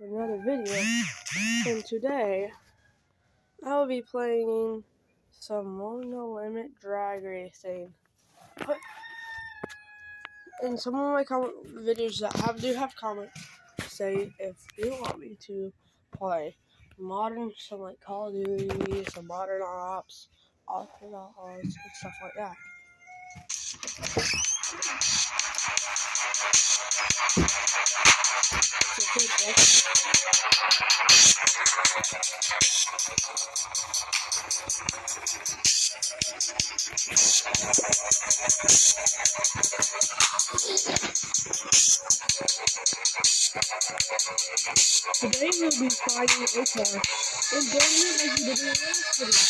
another video. And today, I will be playing some No Limit drag racing. But in some of my comment videos that have do have comments say if you want me to play modern, some like Call of Duty, some modern ops, Outlaws, and stuff like that. Today we'll be finding a car and building it like we did in the last video.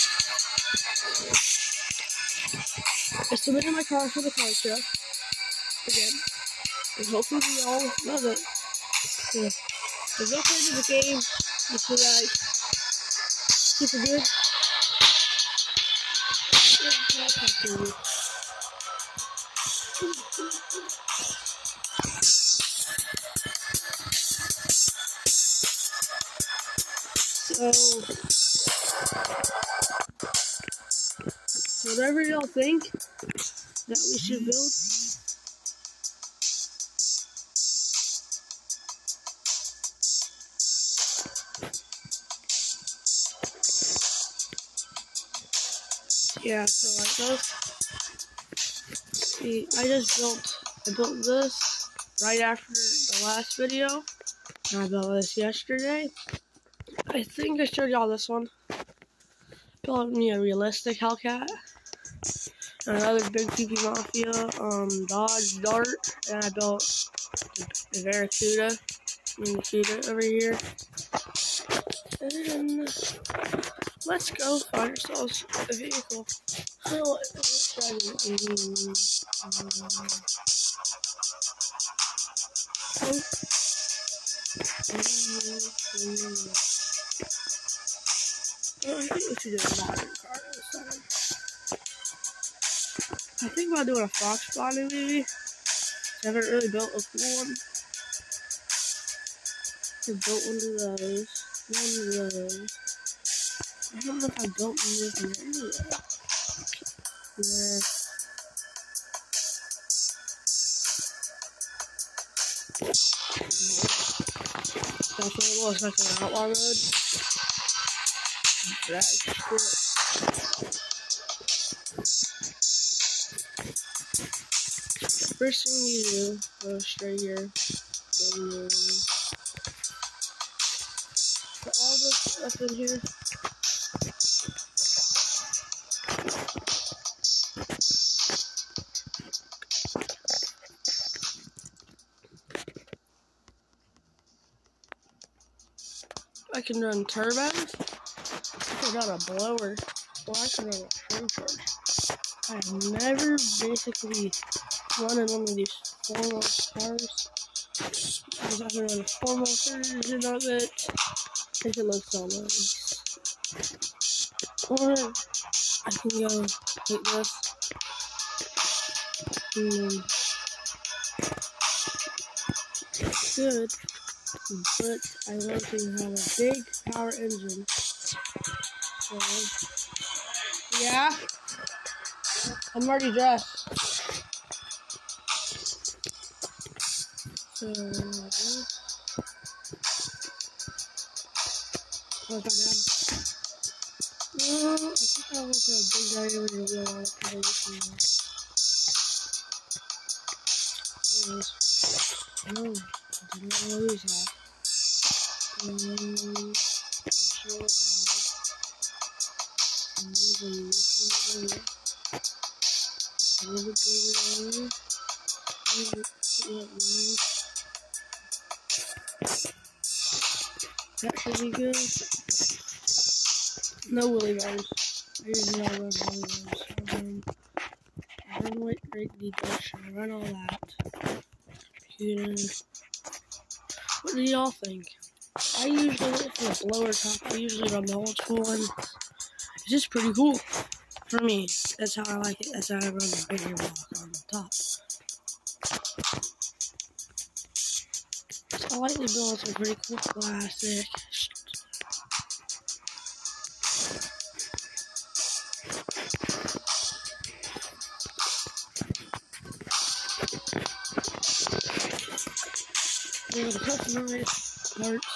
I submitted my car for the car show again, and hopefully we all love it. So, let's go play the game. This is like super good. So, whatever y'all think that we should build, yeah, so like this. See, I just built, I built this right after the last video. And I built this yesterday. I think I showed y'all this one. Built me a realistic Hellcat. Another big PP Mafia, um, Dodge Dart, and I built a Barracuda, Barracuda over here. And let's go find ourselves a vehicle. Uh, oh, I think we should do a car. I think about doing a Fox body maybe. I haven't really built a cool one. I built one of those. One of those. I don't know if I built anything anyway. Yeah. That's what it looks like an outlaw road. Strip. First thing you do, go straight here. Go to Put all this stuff in here. I can run turbos. I run a blower. Or I can run a trim. I've never basically run in one of these formal cars. Because I can run a formal version of it. I it looks so nice. Or I can go like this. Then good but I want to have a big power engine. So, yeah, I'm already dressed. So, what's my dad? No, I think I want a big guy over here. Real because I just need Oh. I did not lose that. Um, that should be good. No willy usually all run willy. I run, weight rate deduction. Run all that. Computer. What do y'all think? I usually look for a blower top. I usually run the old school one. It's just pretty cool. For me, that's how I like it. That's how I run the bigger block on the top. Slightly built some pretty cool classic. The customized parts.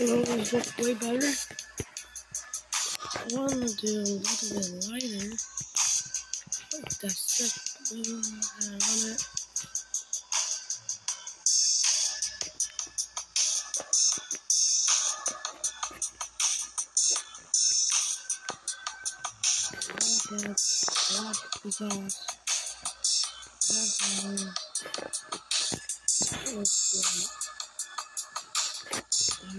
It always look way better. I want to do a little bit lighter. Like that stuff on it. Because that's Oh,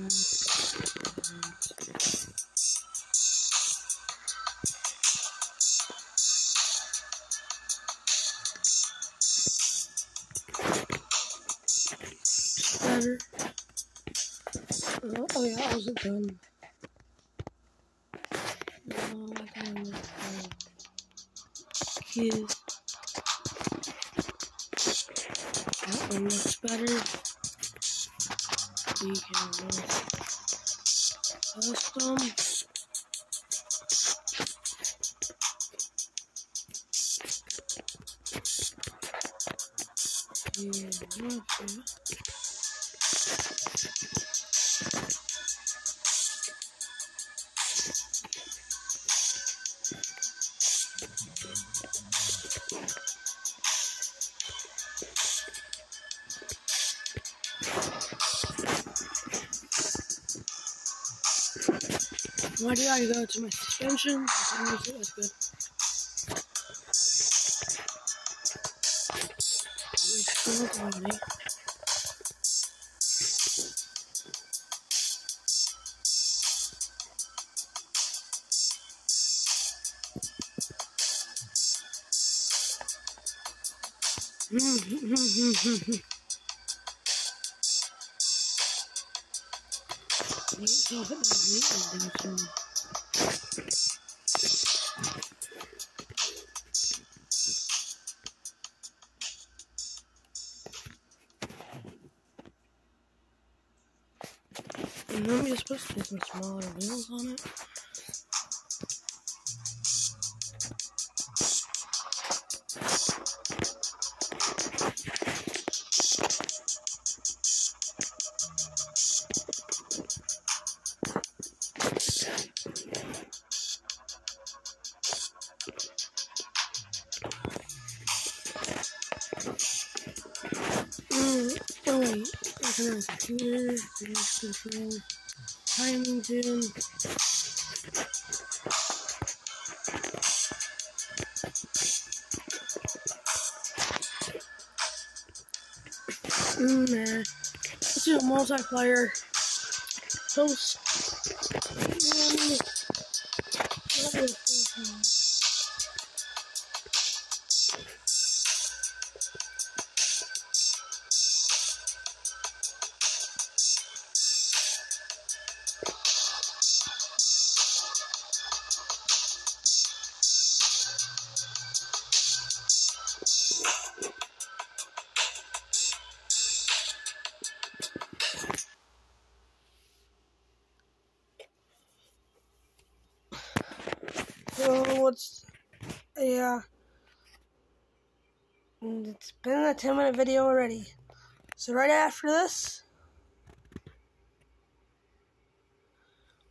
oh yeah, I wasn't done. Oh, Kiss. That one looks better we can custom yeah, Why do I go to my suspension? That's good. Mm-hmm. So, put my meat down soon. And then we just put control, timing tune. Mm, nah. Let's do a multiplayer post. So what's yeah. It's been a 10 minute video already. So right after this,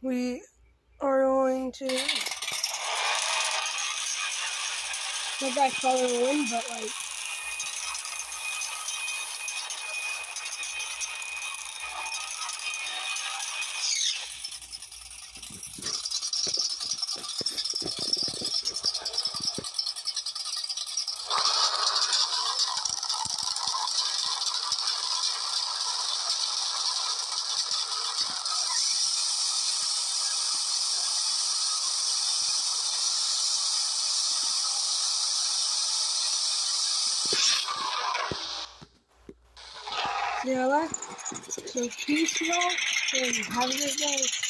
we are going to not that color win, but like So peace y'all, and have a good day.